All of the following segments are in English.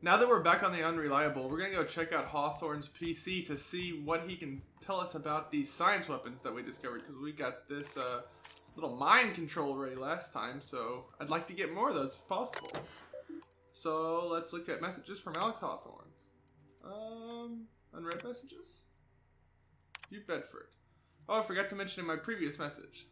Now that we're back on the Unreliable, we're gonna go check out Hawthorne's PC to see what he can tell us about these science weapons that we discovered, because we got this uh, little mind control ray last time, so I'd like to get more of those if possible. So let's look at messages from Alex Hawthorne. Um, unread messages? You Bedford. Oh, I forgot to mention in my previous message.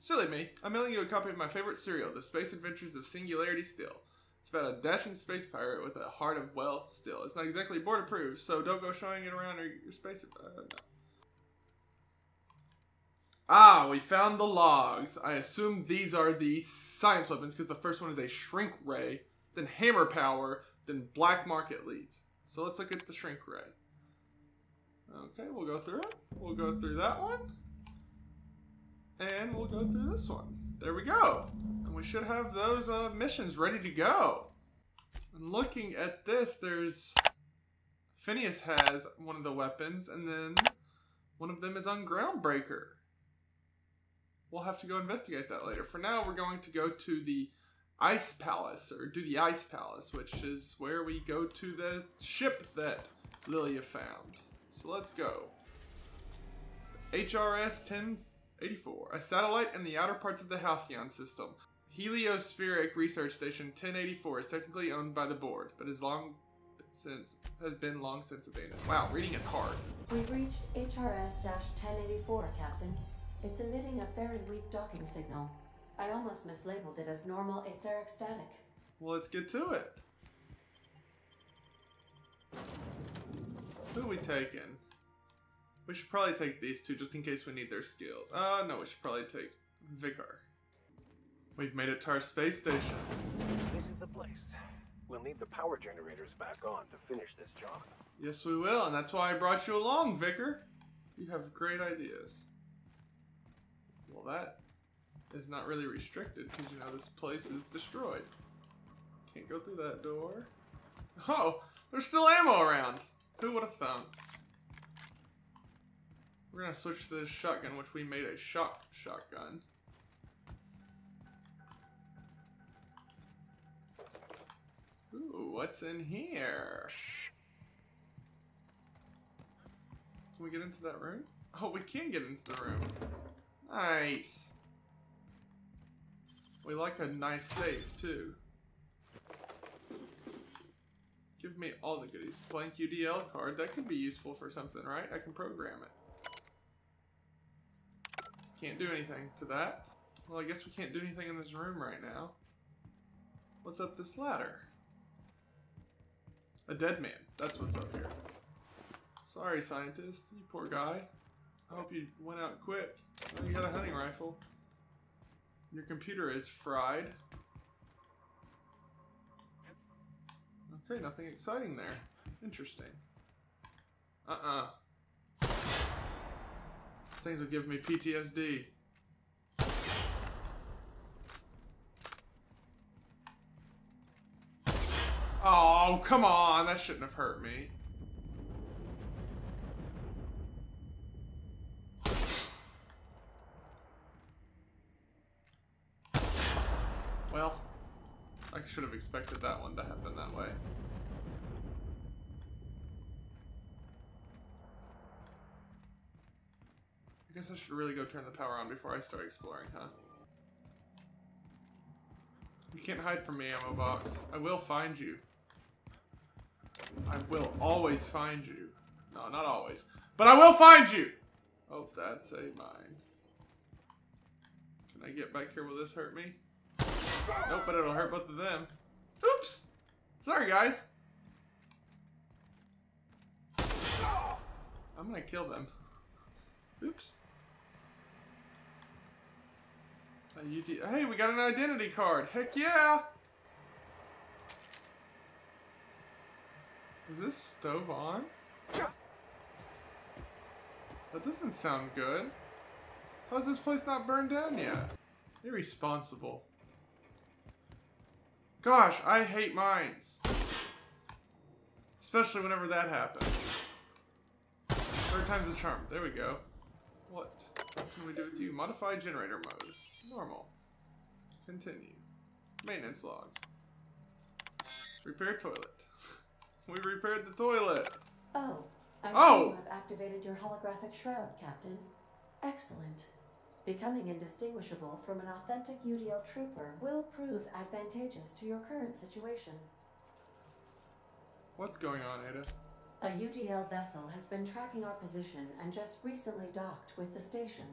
Silly me, I'm mailing you a copy of my favorite serial, The Space Adventures of Singularity Steel. It's about a dashing space pirate with a heart of, well, still. It's not exactly board approved, so don't go showing it around your, your space. Uh, no. Ah, we found the logs. I assume these are the science weapons because the first one is a shrink ray, then hammer power, then black market leads. So let's look at the shrink ray. Okay, we'll go through it. We'll go through that one. And we'll go through this one. There we go. And we should have those uh, missions ready to go. And looking at this, there's... Phineas has one of the weapons, and then one of them is on Groundbreaker. We'll have to go investigate that later. For now, we're going to go to the Ice Palace, or do the Ice Palace, which is where we go to the ship that Lilya found. So let's go. HRS 1084, a satellite in the outer parts of the Halcyon system. Heliospheric Research Station 1084 is technically owned by the board, but is long since has been long since abandoned. Wow, reading is hard. We've reached HRS-1084, Captain. It's emitting a very weak docking signal. I almost mislabeled it as normal etheric static. Well, let's get to it. Who are we taking? We should probably take these two just in case we need their skills. Uh, no, we should probably take Vicar. We've made it to our space station. This is the place. We'll need the power generators back on to finish this job. Yes, we will, and that's why I brought you along, Vicar. You have great ideas. Well, that is not really restricted because you know this place is destroyed. Can't go through that door. Oh, there's still ammo around. Who would have thought? We're gonna switch to this shotgun, which we made a shock shotgun. Ooh, what's in here? Can we get into that room? Oh, we can get into the room. Nice. We like a nice safe, too. Give me all the goodies. Blank UDL card. That could be useful for something, right? I can program it. Can't do anything to that. Well, I guess we can't do anything in this room right now. What's up this ladder? A dead man. That's what's up here. Sorry, scientist. You poor guy. I hope you went out quick. Oh, you got a hunting rifle. Your computer is fried. Okay, nothing exciting there. Interesting. Uh-uh. Things will give me PTSD. Oh, come on. That shouldn't have hurt me. Well, I should have expected that one to happen that way. Guess I should really go turn the power on before I start exploring, huh? You can't hide from me, ammo box. I will find you. I will always find you. No, not always. But I will find you! Oh, that's a mine. Can I get back here? Will this hurt me? Nope, but it'll hurt both of them. Oops! Sorry, guys. I'm gonna kill them. Oops. Uh, hey, we got an identity card. Heck yeah! Is this stove on? That doesn't sound good. How's this place not burned down yet? Irresponsible. Gosh, I hate mines. Especially whenever that happens. Third time's the charm. There we go. What can we do with you? Modify generator mode. Normal. Continue. Maintenance logs. Repair toilet. We repaired the toilet. Oh, I Oh! you have activated your holographic shroud, Captain. Excellent. Becoming indistinguishable from an authentic UDL trooper will prove advantageous to your current situation. What's going on, Ada? A UDL vessel has been tracking our position and just recently docked with the station.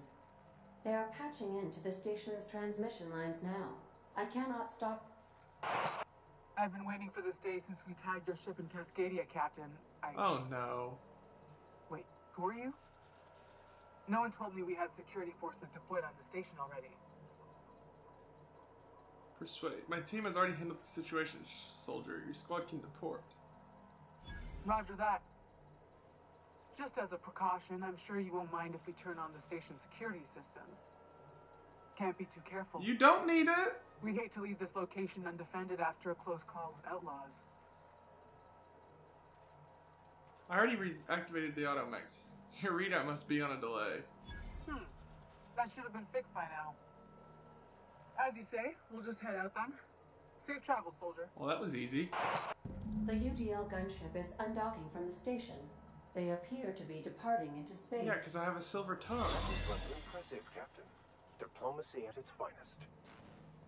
They are patching into the station's transmission lines now. I cannot stop. I've been waiting for this day since we tagged your ship in Cascadia, Captain. I. Oh no. Wait, who are you? No one told me we had security forces deployed on the station already. Persuade. My team has already handled the situation, soldier. Your squad can deport. Roger that. Just as a precaution, I'm sure you won't mind if we turn on the station security systems. Can't be too careful. You don't need it! We'd hate to leave this location undefended after a close call with outlaws. I already reactivated the automechs. Your readout must be on a delay. Hmm. That should have been fixed by now. As you say, we'll just head out then. Safe travel, soldier. Well, that was easy. The UDL gunship is undocking from the station. They appear to be departing into space. Yeah, because I have a silver tongue. Impressive, Captain. Diplomacy at its finest.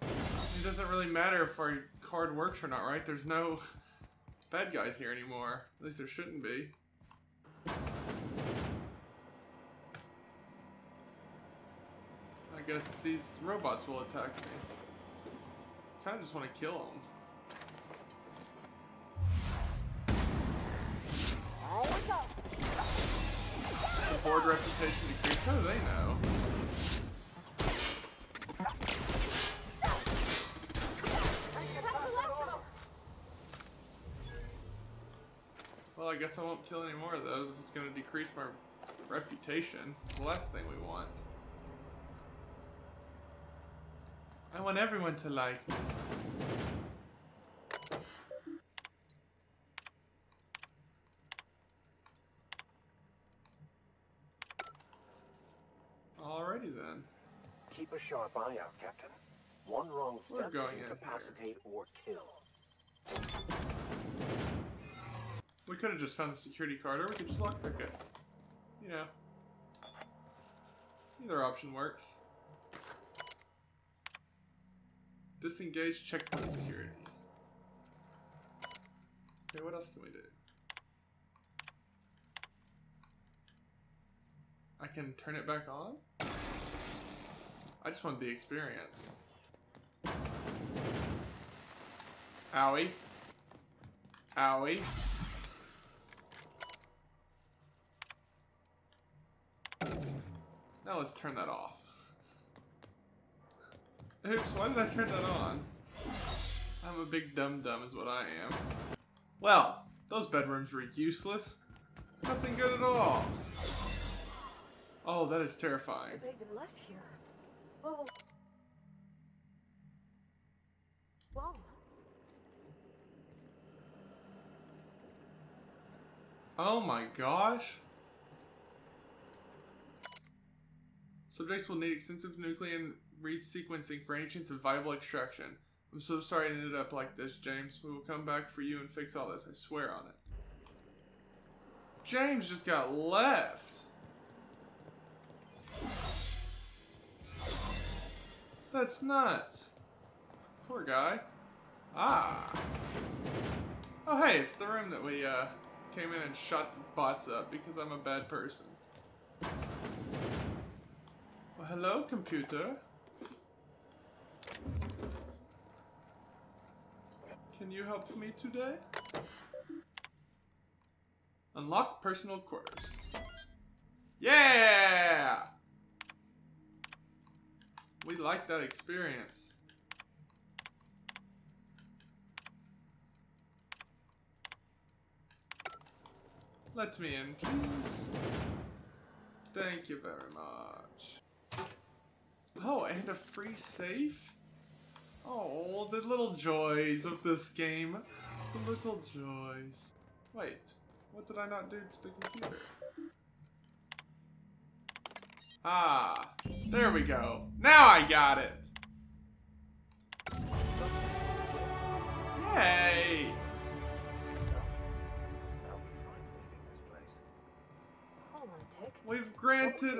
It doesn't really matter if our card works or not, right? There's no bad guys here anymore. At least there shouldn't be. I guess these robots will attack me. Kinda just want to kill them. Board reputation decreased. How do they know? Well, I guess I won't kill any more of those if it's going to decrease my reputation. It's the last thing we want. I want everyone to like me. Alrighty then. Keep a sharp eye out, Captain. One wrong We're step going can incapacitate or kill. We could have just found the security card, or we could just lockpick it. You know. Either option works. Disengage checkpoint security. Okay, what else can we do? I can turn it back on? I just want the experience. Owie. Owie. Now let's turn that off. Oops, why did I turn that on? I'm a big dum-dum is what I am. Well, those bedrooms were useless. Nothing good at all. Oh, that is terrifying. They've been left here. Whoa. Whoa. Oh my gosh. Subjects will need extensive nuclear resequencing for chance of viable extraction. I'm so sorry it ended up like this, James. We will come back for you and fix all this. I swear on it. James just got left. That's nuts. Poor guy. Ah. Oh, hey, it's the room that we uh, came in and shot bots up because I'm a bad person. Well, hello, computer. Can you help me today? Unlock personal quarters. Yeah! We like that experience. Let me in, please. Thank you very much. Oh, and a free safe? Oh, the little joys of this game. The little joys. Wait, what did I not do to the computer? Ah, there we go. Now I got it. Yay. We've granted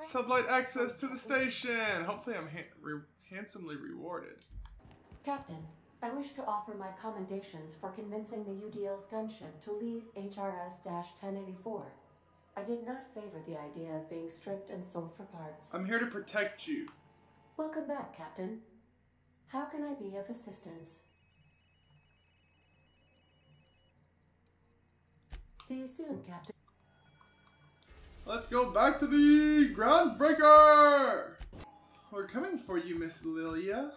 sublight access to the station. Hopefully I'm ha re handsomely rewarded. Captain, I wish to offer my commendations for convincing the UDL's gunship to leave HRS-1084 I did not favor the idea of being stripped and sold for parts. I'm here to protect you. Welcome back, Captain. How can I be of assistance? See you soon, Captain. Let's go back to the groundbreaker. We're coming for you, Miss Lilya.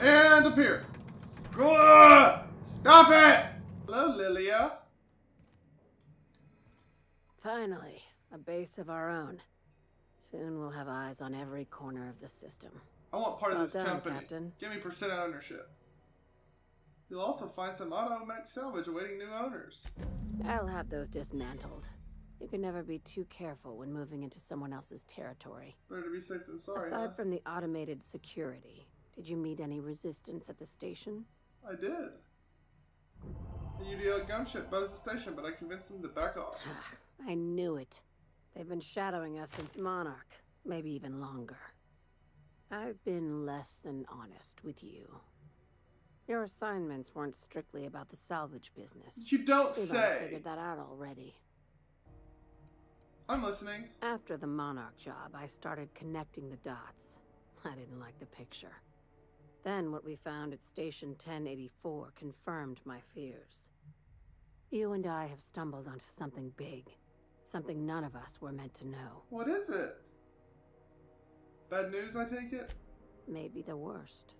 And. Ugh! Stop it! Hello, Lilya. Finally, a base of our own. Soon we'll have eyes on every corner of the system. I want part of this done, company. Captain. Give me percent ownership. You'll also find some auto mech salvage awaiting new owners. I'll have those dismantled. You can never be too careful when moving into someone else's territory. Better to be safe than sorry. Aside huh? from the automated security, did you meet any resistance at the station? I did. UDL gunship buzzed the station, but I convinced them to back off. I knew it. They've been shadowing us since Monarch, maybe even longer. I've been less than honest with you. Your assignments weren't strictly about the salvage business. You don't all say. figured that out already. I'm listening. After the Monarch job, I started connecting the dots. I didn't like the picture. Then what we found at Station 1084 confirmed my fears. You and I have stumbled onto something big. Something none of us were meant to know. What is it? Bad news, I take it? Maybe the worst.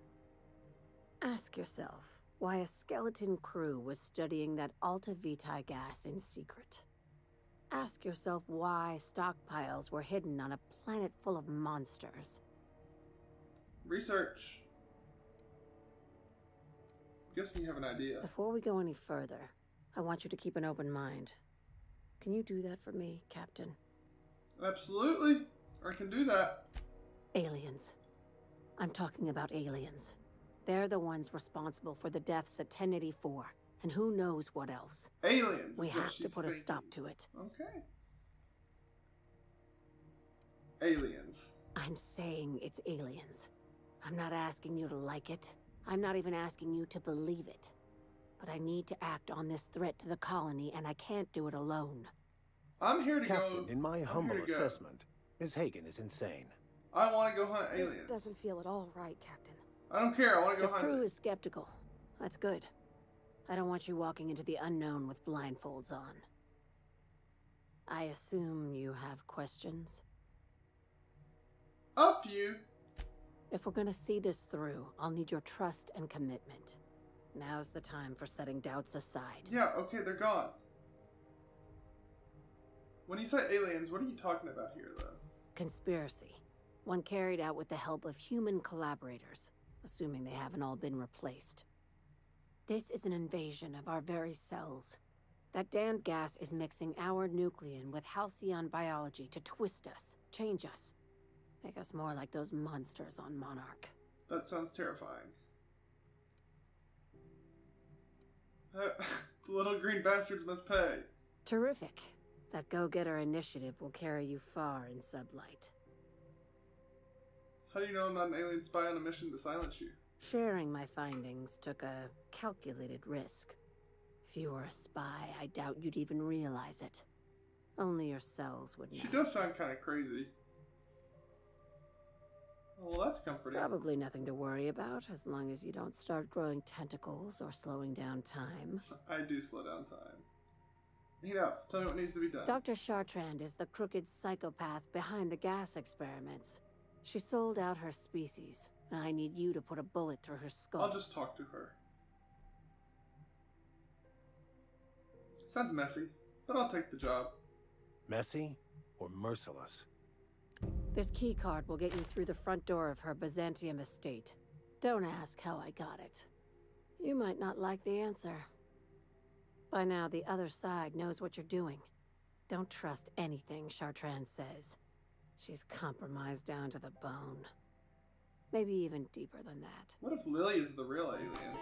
Ask yourself why a skeleton crew was studying that Alta Vitae gas in secret. Ask yourself why stockpiles were hidden on a planet full of monsters. Research. I'm guessing you have an idea. Before we go any further, I want you to keep an open mind. Can you do that for me, Captain? Absolutely. I can do that. Aliens. I'm talking about aliens. They're the ones responsible for the deaths at 1084, and who knows what else. Aliens. We have to put a stop to it. Okay. Aliens. I'm saying it's aliens. I'm not asking you to like it. I'm not even asking you to believe it. But I need to act on this threat to the colony, and I can't do it alone. I'm here to Captain, go. in my I'm humble here to go. assessment, Ms. Hagen is insane. I want to go hunt aliens. This doesn't feel at all right, Captain. I don't care. I want to The go hunt. crew is skeptical. That's good. I don't want you walking into the unknown with blindfolds on. I assume you have questions? A few. If we're gonna see this through, I'll need your trust and commitment. Now's the time for setting doubts aside. Yeah. Okay, they're gone. When you say aliens, what are you talking about here, though? Conspiracy. One carried out with the help of human collaborators, assuming they haven't all been replaced. This is an invasion of our very cells. That damned gas is mixing our nucleon with halcyon biology to twist us, change us, make us more like those monsters on Monarch. That sounds terrifying. Uh, the little green bastards must pay. Terrific. That go-getter initiative will carry you far in sublight. How do you know I'm not an alien spy on a mission to silence you? Sharing my findings took a calculated risk. If you were a spy, I doubt you'd even realize it. Only your cells would know. She does sound kind of crazy. Well, that's comforting. Probably nothing to worry about as long as you don't start growing tentacles or slowing down time. I do slow down time. Enough. Tell me what needs to be done. Dr. Chartrand is the crooked psychopath behind the gas experiments. She sold out her species, and I need you to put a bullet through her skull. I'll just talk to her. Sounds messy, but I'll take the job. Messy or merciless? This key card will get you through the front door of her Byzantium estate. Don't ask how I got it. You might not like the answer. By now, the other side knows what you're doing. Don't trust anything Chartrand says. She's compromised down to the bone. Maybe even deeper than that. What if Lily is the real alien?